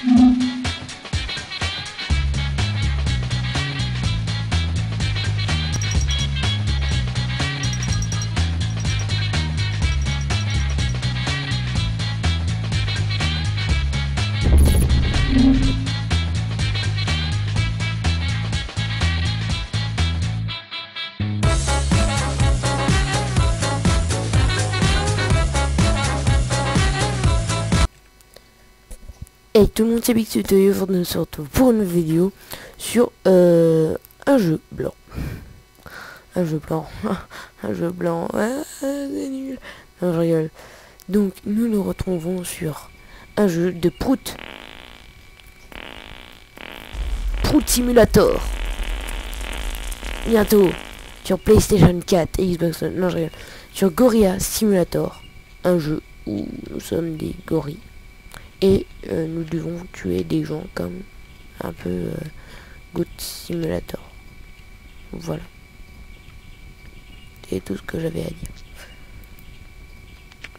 Mm-hmm. Et tout le monde c'est Big de nous se retrouve pour une vidéo sur euh, un jeu blanc. Un jeu blanc. un jeu blanc. C'est nul. Non, je rigole. Donc nous nous retrouvons sur un jeu de Prout. Prout Simulator. Bientôt sur PlayStation 4 et Xbox One. Non, je rigole. Sur Gorilla Simulator. Un jeu où nous sommes des gorilles et euh, nous devons tuer des gens comme un peu euh, Good Simulator. Voilà. C'est tout ce que j'avais à dire.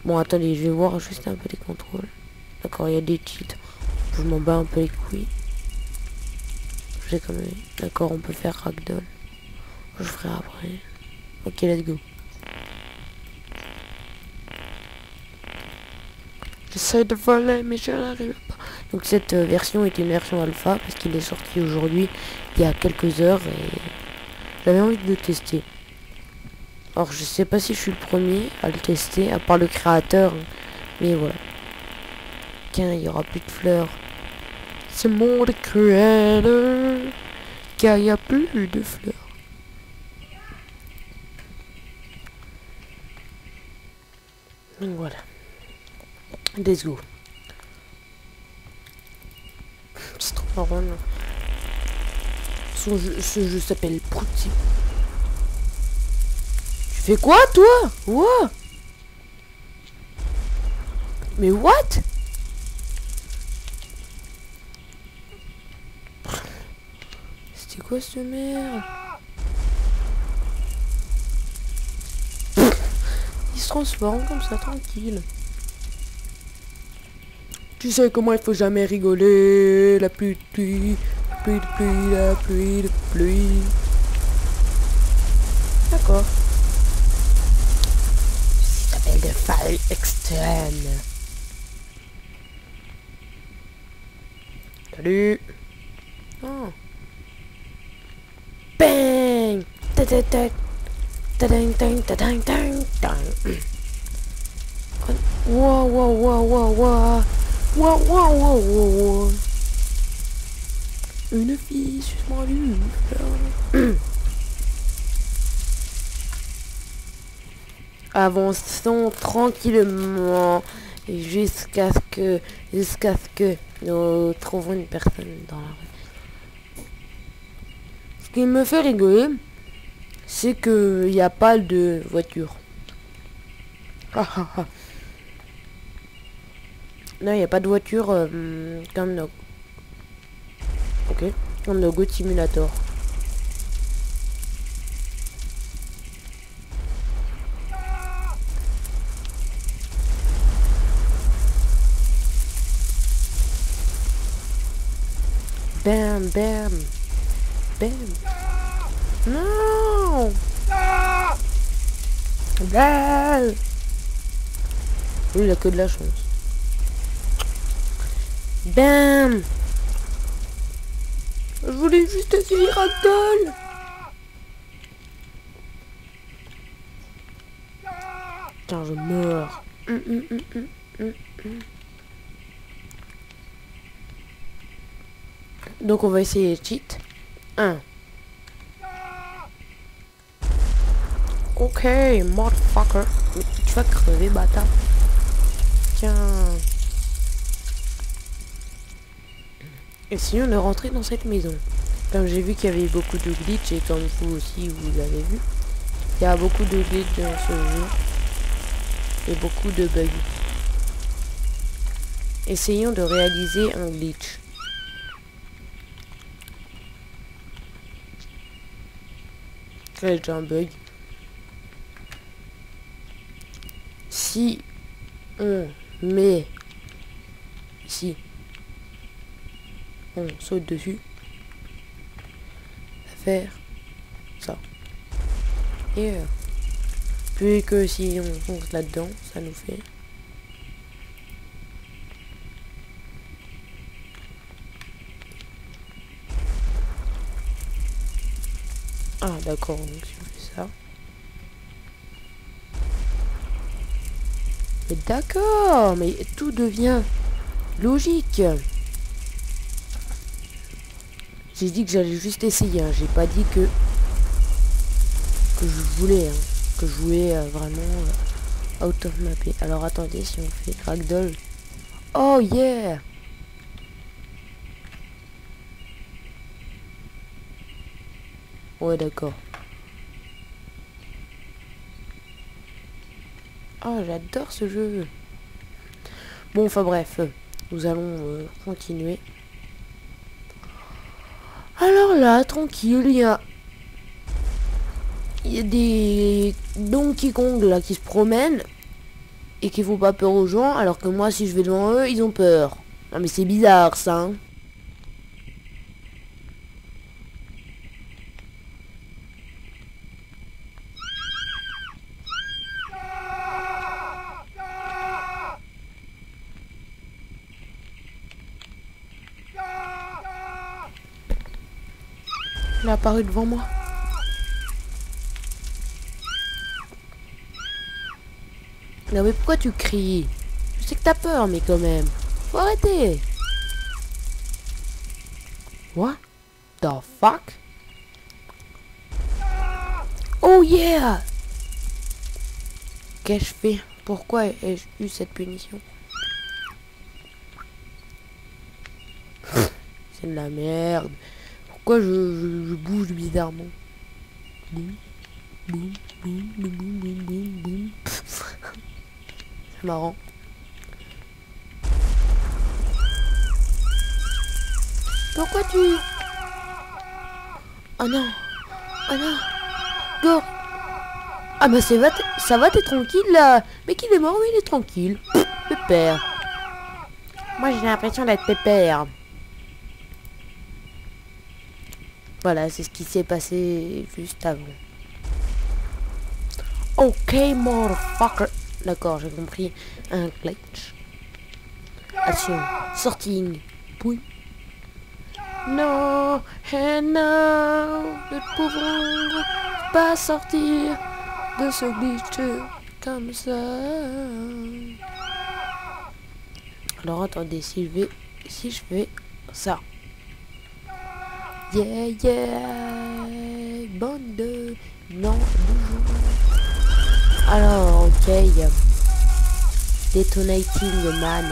Bon, attendez, je vais voir juste un peu les contrôles. D'accord, il y a des cheats. Je m'en bats un peu les couilles. J'ai quand même... D'accord, on peut faire ragdoll. Je ferai après. Ok, let's go. J'essaie de voler, mais je n'arrive pas. Donc cette euh, version est une version alpha, parce qu'il est sorti aujourd'hui, il y a quelques heures, et j'avais envie de le tester. Alors je sais pas si je suis le premier à le tester, à part le créateur, mais voilà. Tiens, il y aura plus de fleurs. C'est mon créateur, car il n'y a plus de fleurs. Donc voilà. Let's go. C'est trop marrant. Ce jeu, ce jeu s'appelle Prouty. Tu fais quoi toi? What Mais what? C'était quoi ce merde? Il se transforme comme ça tranquille. Tu sais comment il faut jamais rigoler. La pluie pluie, pluie de pluie, la pluie de pluie. D'accord. Ça s'appelle des failles externes. Salut. Oh. Bang ta ta wow wow. Wow, wow, wow, wow, Une fille moi Avançons tranquillement jusqu'à ce que jusqu'à ce que nous trouvons une personne dans la rue. Ce qui me fait rigoler, c'est que il n'y a pas de voiture. Non, il n'y a pas de voiture euh, comme nos... Ok. Comme nos Go Simulator. Bam, bam. Bam. Non Bam Oui, il a que de la chance. Bam Je voulais juste essayer Ragdoll Putain, je meurs. Hum, hum, hum, Donc on va essayer cheat. 1. Ok, motherfucker. Tu vas crever, bâtard. Tiens. Essayons de rentrer dans cette maison. Comme j'ai vu qu'il y avait beaucoup de glitch et comme vous aussi vous l'avez vu, il y a beaucoup de glitch dans ce jeu et beaucoup de bugs. Essayons de réaliser un glitch. Quel un bug Si on met ici on saute dessus. Faire ça. Et euh, puis que si on fonce là-dedans, ça nous fait Ah d'accord, donc si on fait ça. Mais d'accord, mais tout devient logique. J'ai dit que j'allais juste essayer, hein. j'ai pas dit que je voulais, hein. que je voulais euh, vraiment euh, out of mapper. Alors attendez, si on fait ragdoll. Oh yeah Ouais, d'accord. Oh, j'adore ce jeu. Bon, enfin bref, nous allons euh, continuer. Alors là, tranquille, il y a... Il y a des Donkey Kong là qui se promènent et qui font pas peur aux gens, alors que moi, si je vais devant eux, ils ont peur. Non mais c'est bizarre ça, hein. Il est apparu devant moi. Non mais pourquoi tu cries? Je sais que t'as peur mais quand même. Faut arrêter. What the fuck? Oh yeah Qu'ai-je fait? Pourquoi ai-je eu cette punition? C'est de la merde. Pourquoi je, bouge bizarrement. C'est marrant. Pourquoi tu... Oh non Oh non Go Ah bah ça va, ça va, t'es tranquille là Mais qu'il est mort, oui, il est tranquille. Pépère. Moi j'ai l'impression d'être pépère. Voilà, c'est ce qui s'est passé juste avant. Ok, motherfucker. D'accord, j'ai compris. Un glitch. Action. Sorting. Puis. Non, et non, ne pouvons pas sortir de ce glitch comme ça? Alors attendez, si je vais, si je fais ça. Yeah, yeah, bande de... Non, bonjour. Alors, ok. Detonating man.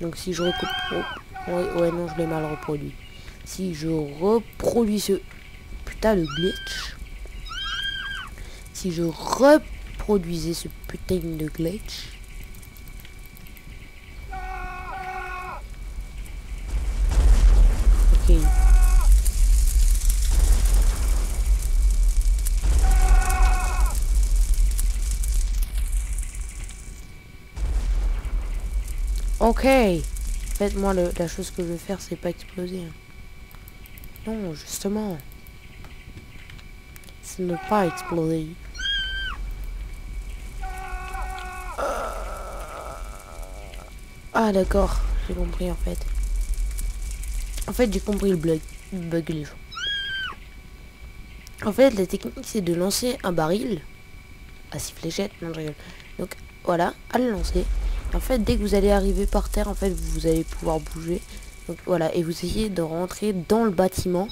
Donc si je recoupe... Oh, ouais, non, je l'ai mal reproduit. Si je reproduis ce... Putain, le glitch. Si je reproduisais ce putain de glitch... Ok. En fait, moi, le, la chose que je veux faire, c'est pas exploser. hein. Non, justement. C'est ne pas exploser. Ah, d'accord. J'ai compris, en fait. En fait, j'ai compris le bug, bug les gens. En fait, la technique, c'est de lancer un baril à six fléchettes. Non, je rigole. Donc, voilà, à le lancer. En fait, dès que vous allez arriver par terre, en fait, vous allez pouvoir bouger. Donc voilà, et vous essayez de rentrer dans le bâtiment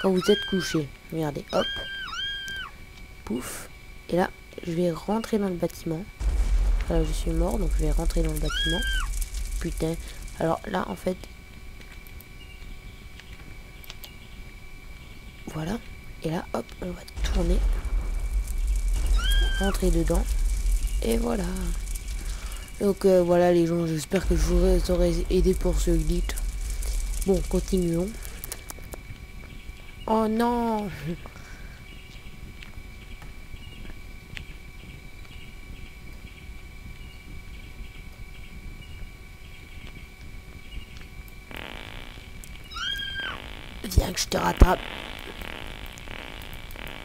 quand vous êtes couché. Regardez, hop. Pouf. Et là, je vais rentrer dans le bâtiment. Voilà, je suis mort, donc je vais rentrer dans le bâtiment. Putain. Alors là, en fait... Voilà. Et là, hop, on va tourner. Rentrer dedans. Et voilà. Donc euh, voilà les gens, j'espère que je vous aurais aidé pour ce glitch. Bon, continuons. Oh non viens que je te rattrape.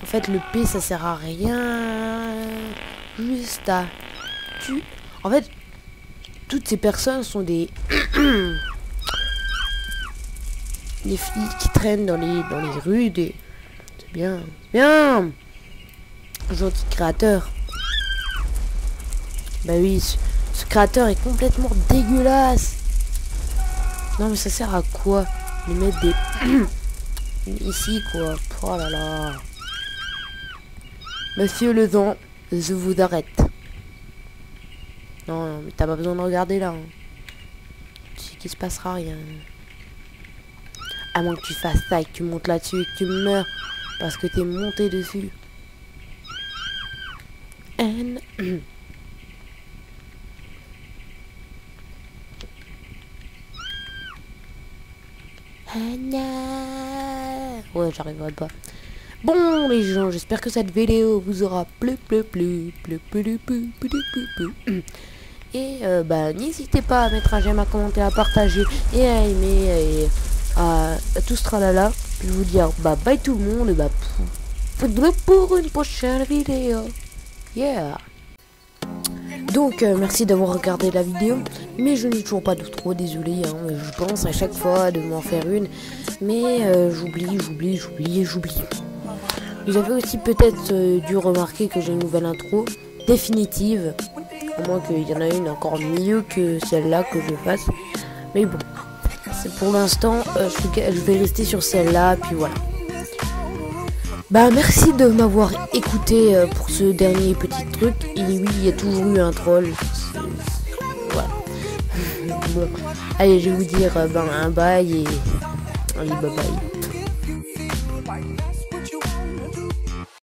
En fait, le P, ça sert à rien. Juste à... Tu... En fait, toutes ces personnes sont des... des filles qui traînent dans les, dans les rues. Des... C'est bien. Bien Gentil créateur. Bah oui, ce, ce créateur est complètement dégueulasse. Non mais ça sert à quoi De mettre des... Ici quoi? Oh là là. Monsieur le Lezan, je vous arrête. Non, mais t'as pas besoin de regarder là. Hein. Tu sais qu'il se passera rien. À moins que tu fasses ça et que tu montes là-dessus et que tu meurs. Parce que t'es monté dessus. And... Ouais, j'arriverai pas. Bon les gens, j'espère que cette vidéo vous aura plu, plu, plu, plu, plu, plu, plu, plu, plu. Et euh, bah n'hésitez pas à mettre un j'aime, à commenter, à partager et à aimer et à, tout ce tralala. Je vous dire bah bye tout le monde et bah pour une prochaine vidéo. Yeah. Donc euh, merci d'avoir regardé la vidéo, mais je n'ai toujours pas de trop, désolé, hein, je pense à chaque fois de m'en faire une, mais euh, j'oublie, j'oublie, j'oublie, j'oublie. Vous avez aussi peut-être euh, dû remarquer que j'ai une nouvelle intro définitive. À moins qu'il y en a une encore mieux que celle-là que je fasse. Mais bon, pour l'instant, euh, je vais rester sur celle-là, puis voilà. Bah merci de m'avoir écouté euh, pour ce dernier petit truc. Et oui, il y a toujours eu un troll. Voilà. bon, allez, je vais vous dire ben, un bye et... Allez, bye bye.